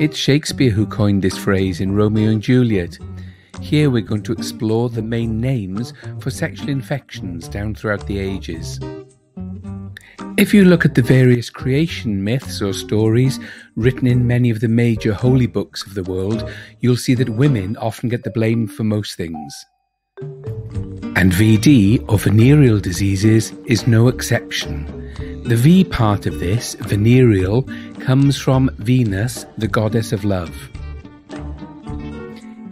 It's Shakespeare who coined this phrase in Romeo and Juliet. Here we're going to explore the main names for sexual infections down throughout the ages. If you look at the various creation myths or stories written in many of the major holy books of the world, you'll see that women often get the blame for most things. And VD, or venereal diseases, is no exception. The V part of this, venereal, comes from Venus, the goddess of love.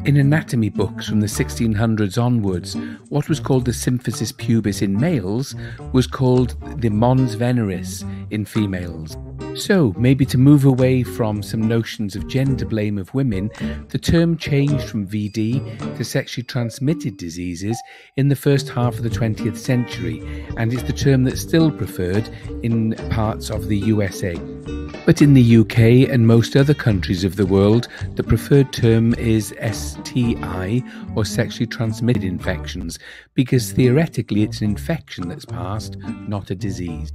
In anatomy books from the 1600s onwards, what was called the symphysis pubis in males was called the mons veneris in females. So, maybe to move away from some notions of gender blame of women, the term changed from VD to sexually transmitted diseases in the first half of the 20th century, and it's the term that's still preferred in parts of the USA. But in the UK and most other countries of the world, the preferred term is STI or sexually transmitted infections, because theoretically it's an infection that's passed, not a disease.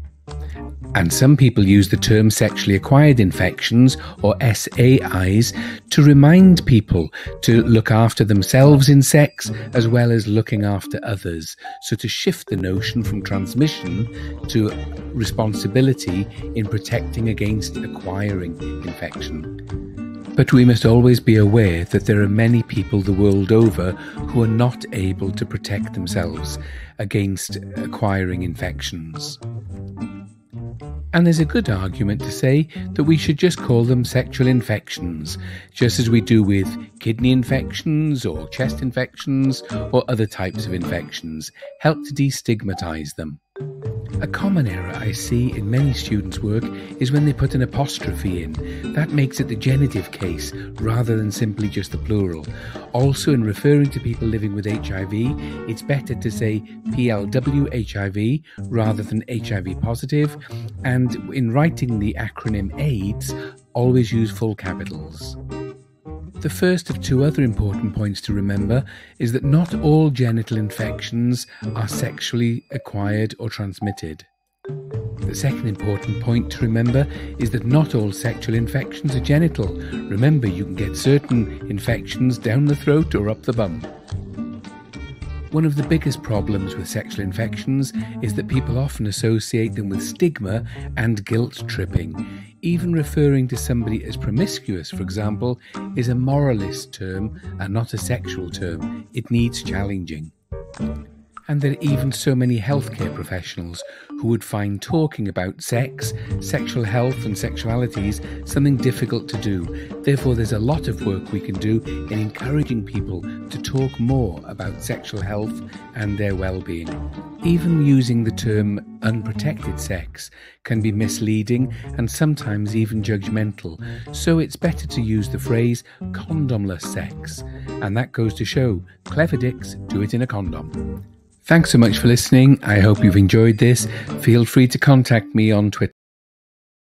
And some people use the term sexually acquired infections, or SAIs, to remind people to look after themselves in sex as well as looking after others. So to shift the notion from transmission to responsibility in protecting against acquiring infection. But we must always be aware that there are many people the world over who are not able to protect themselves against acquiring infections. And there's a good argument to say that we should just call them sexual infections, just as we do with kidney infections or chest infections or other types of infections. Help to destigmatize them. A common error I see in many students' work is when they put an apostrophe in. That makes it the genitive case rather than simply just the plural. Also, in referring to people living with HIV, it's better to say PLW HIV rather than HIV positive. And in writing the acronym AIDS, always use full capitals. The first of two other important points to remember is that not all genital infections are sexually acquired or transmitted. The second important point to remember is that not all sexual infections are genital. Remember, you can get certain infections down the throat or up the bum. One of the biggest problems with sexual infections is that people often associate them with stigma and guilt tripping. Even referring to somebody as promiscuous, for example, is a moralist term and not a sexual term. It needs challenging and there are even so many healthcare professionals who would find talking about sex, sexual health, and sexualities something difficult to do. Therefore, there's a lot of work we can do in encouraging people to talk more about sexual health and their well being. Even using the term unprotected sex can be misleading and sometimes even judgmental, so it's better to use the phrase condomless sex. And that goes to show clever dicks do it in a condom. Thanks so much for listening. I hope you've enjoyed this. Feel free to contact me on Twitter.